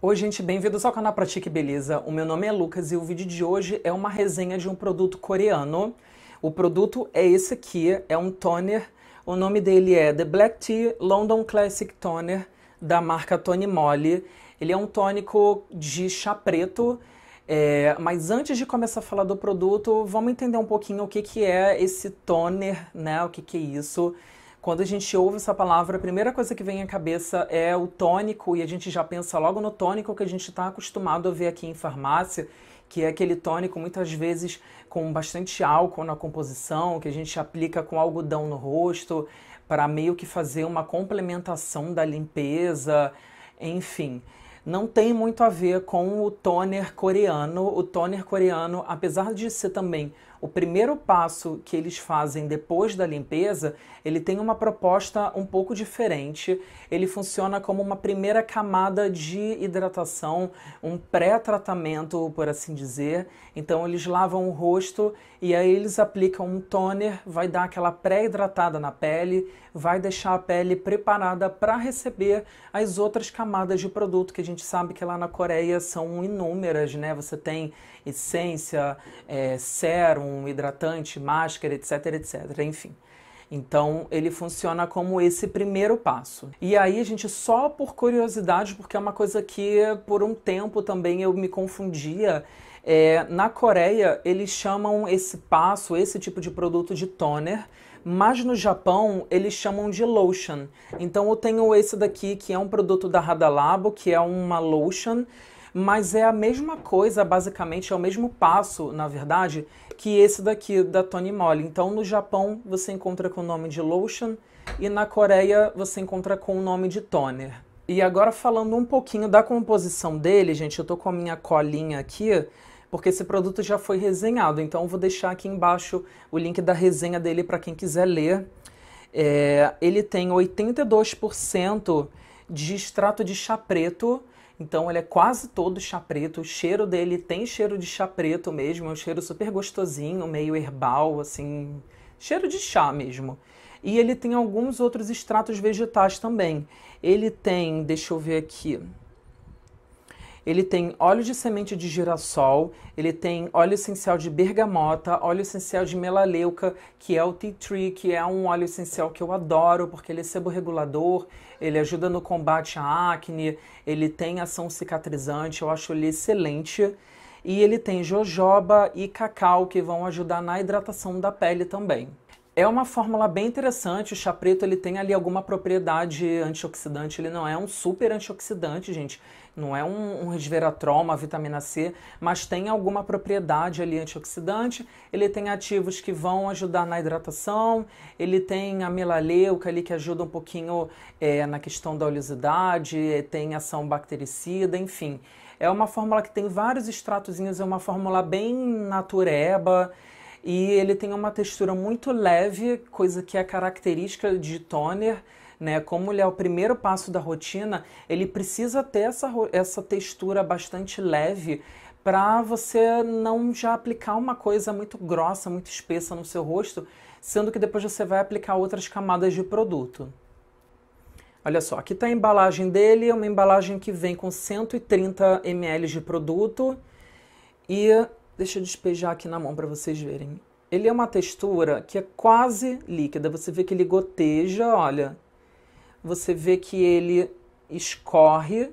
Oi, gente, bem-vindos ao canal Pratique Beleza. O meu nome é Lucas e o vídeo de hoje é uma resenha de um produto coreano. O produto é esse aqui, é um toner. O nome dele é The Black Tea London Classic Toner, da marca Tony Moly. Ele é um tônico de chá preto, é, mas antes de começar a falar do produto, vamos entender um pouquinho o que, que é esse toner, né? O que, que é isso. Quando a gente ouve essa palavra, a primeira coisa que vem à cabeça é o tônico, e a gente já pensa logo no tônico que a gente está acostumado a ver aqui em farmácia, que é aquele tônico muitas vezes com bastante álcool na composição, que a gente aplica com algodão no rosto, para meio que fazer uma complementação da limpeza, enfim não tem muito a ver com o toner coreano. O toner coreano, apesar de ser também o primeiro passo que eles fazem depois da limpeza, ele tem uma proposta um pouco diferente. Ele funciona como uma primeira camada de hidratação, um pré-tratamento, por assim dizer. Então eles lavam o rosto e aí eles aplicam um toner, vai dar aquela pré-hidratada na pele, vai deixar a pele preparada para receber as outras camadas de produto que a gente sabe que lá na Coreia são inúmeras, né? Você tem essência, é, sérum, hidratante, máscara, etc, etc. Enfim. Então, ele funciona como esse primeiro passo. E aí, gente, só por curiosidade, porque é uma coisa que por um tempo também eu me confundia. É, na Coreia, eles chamam esse passo, esse tipo de produto de toner, mas no Japão eles chamam de lotion. Então eu tenho esse daqui que é um produto da Radalabo, que é uma lotion mas é a mesma coisa, basicamente, é o mesmo passo, na verdade, que esse daqui da Tony Moly. Então, no Japão, você encontra com o nome de lotion e na Coreia você encontra com o nome de toner. E agora falando um pouquinho da composição dele, gente, eu tô com a minha colinha aqui, porque esse produto já foi resenhado, então eu vou deixar aqui embaixo o link da resenha dele para quem quiser ler. É, ele tem 82% de extrato de chá preto, então ele é quase todo chá preto. O cheiro dele tem cheiro de chá preto mesmo, é um cheiro super gostosinho, meio herbal, assim, cheiro de chá mesmo. E ele tem alguns outros extratos vegetais também. Ele tem, deixa eu ver aqui, ele tem óleo de semente de girassol, ele tem óleo essencial de bergamota, óleo essencial de melaleuca, que é o tea tree, que é um óleo essencial que eu adoro, porque ele é seborregulador, ele ajuda no combate à acne, ele tem ação cicatrizante, eu acho ele excelente. E ele tem jojoba e cacau, que vão ajudar na hidratação da pele também. É uma fórmula bem interessante. O chá preto ele tem ali alguma propriedade antioxidante. Ele não é um super antioxidante, gente. Não é um, um resveratrol, uma vitamina C, mas tem alguma propriedade ali antioxidante. Ele tem ativos que vão ajudar na hidratação. Ele tem a melaleuca ali que ajuda um pouquinho é, na questão da oleosidade. Tem ação bactericida, enfim. É uma fórmula que tem vários extratozinhos. É uma fórmula bem natureba e ele tem uma textura muito leve, coisa que é característica de toner, né? Como ele é o primeiro passo da rotina, ele precisa ter essa, essa textura bastante leve para você não já aplicar uma coisa muito grossa, muito espessa no seu rosto, sendo que depois você vai aplicar outras camadas de produto. Olha só, aqui está a embalagem dele, é uma embalagem que vem com 130 ml de produto e Deixa eu despejar aqui na mão para vocês verem. Ele é uma textura que é quase líquida. Você vê que ele goteja, olha. Você vê que ele escorre,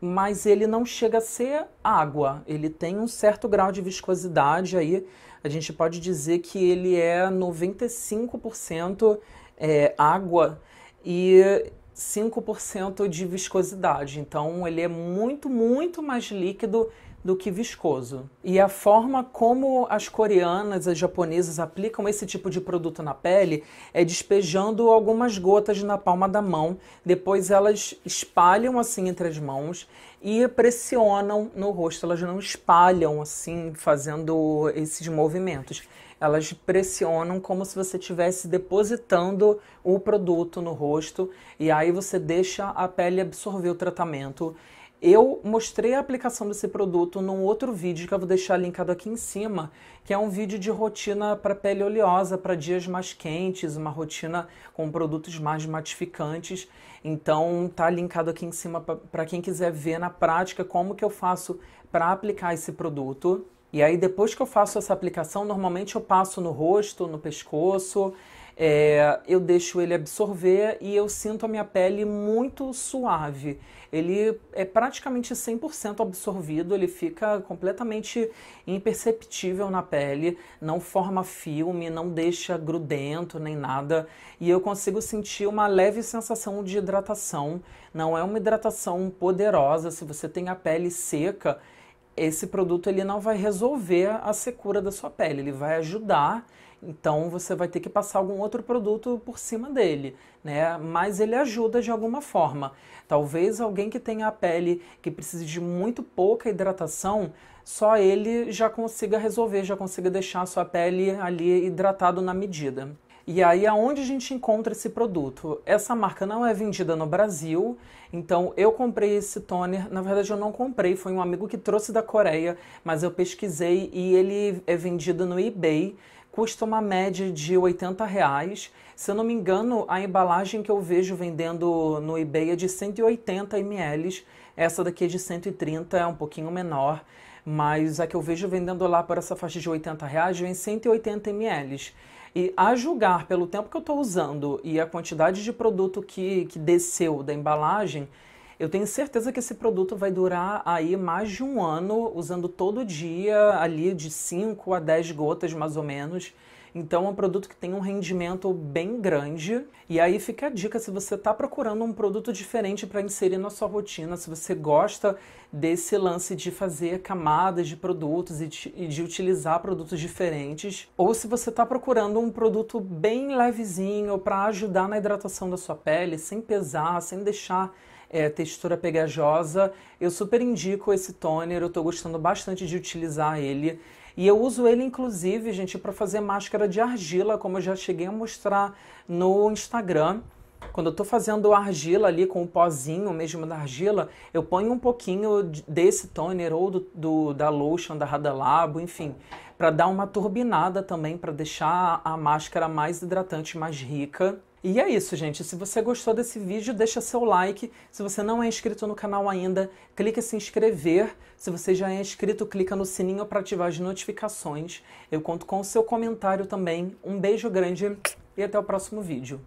mas ele não chega a ser água. Ele tem um certo grau de viscosidade aí. A gente pode dizer que ele é 95% é, água e 5% de viscosidade. Então ele é muito, muito mais líquido do que viscoso. E a forma como as coreanas, as japonesas aplicam esse tipo de produto na pele é despejando algumas gotas na palma da mão, depois elas espalham assim entre as mãos e pressionam no rosto. Elas não espalham assim, fazendo esses movimentos. Elas pressionam como se você estivesse depositando o produto no rosto e aí você deixa a pele absorver o tratamento Eu mostrei a aplicação desse produto num outro vídeo que eu vou deixar linkado aqui em cima, que é um vídeo de rotina para pele oleosa, para dias mais quentes, uma rotina com produtos mais matificantes. Então tá linkado aqui em cima para quem quiser ver na prática como que eu faço para aplicar esse produto. E aí depois que eu faço essa aplicação, normalmente eu passo no rosto, no pescoço, é, eu deixo ele absorver e eu sinto a minha pele muito suave. Ele é praticamente 100% absorvido, ele fica completamente imperceptível na pele, não forma filme, não deixa grudento nem nada, e eu consigo sentir uma leve sensação de hidratação. Não é uma hidratação poderosa, se você tem a pele seca, esse produto ele não vai resolver a secura da sua pele, ele vai ajudar então você vai ter que passar algum outro produto por cima dele, né? Mas ele ajuda de alguma forma. Talvez alguém que tenha a pele que precise de muito pouca hidratação, só ele já consiga resolver, já consiga deixar a sua pele ali hidratado na medida. E aí, aonde a gente encontra esse produto? Essa marca não é vendida no Brasil, então eu comprei esse toner. Na verdade, eu não comprei, foi um amigo que trouxe da Coreia, mas eu pesquisei e ele é vendido no eBay custa uma média de 80 reais. Se eu não me engano, a embalagem que eu vejo vendendo no eBay é de 180 ml. Essa daqui é de 130, é um pouquinho menor. Mas a que eu vejo vendendo lá por essa faixa de 80 reais vem 180 ml. E a julgar pelo tempo que eu estou usando e a quantidade de produto que, que desceu da embalagem, eu tenho certeza que esse produto vai durar aí mais de um ano, usando todo dia, ali de 5 a 10 gotas mais ou menos. Então é um produto que tem um rendimento bem grande. E aí fica a dica se você está procurando um produto diferente para inserir na sua rotina, se você gosta desse lance de fazer camadas de produtos e de, e de utilizar produtos diferentes, ou se você está procurando um produto bem levezinho para ajudar na hidratação da sua pele, sem pesar, sem deixar é, textura pegajosa. Eu super indico esse toner, eu estou gostando bastante de utilizar ele. E eu uso ele, inclusive, gente, para fazer máscara de argila, como eu já cheguei a mostrar no Instagram. Quando eu estou fazendo argila ali com o pozinho mesmo da argila, eu ponho um pouquinho desse toner ou do, do da lotion da Radalabo, enfim, para dar uma turbinada também, para deixar a máscara mais hidratante, mais rica. E é isso, gente. Se você gostou desse vídeo, deixa seu like. Se você não é inscrito no canal ainda, clica em se inscrever. Se você já é inscrito, clica no sininho para ativar as notificações. Eu conto com o seu comentário também. Um beijo grande e até o próximo vídeo.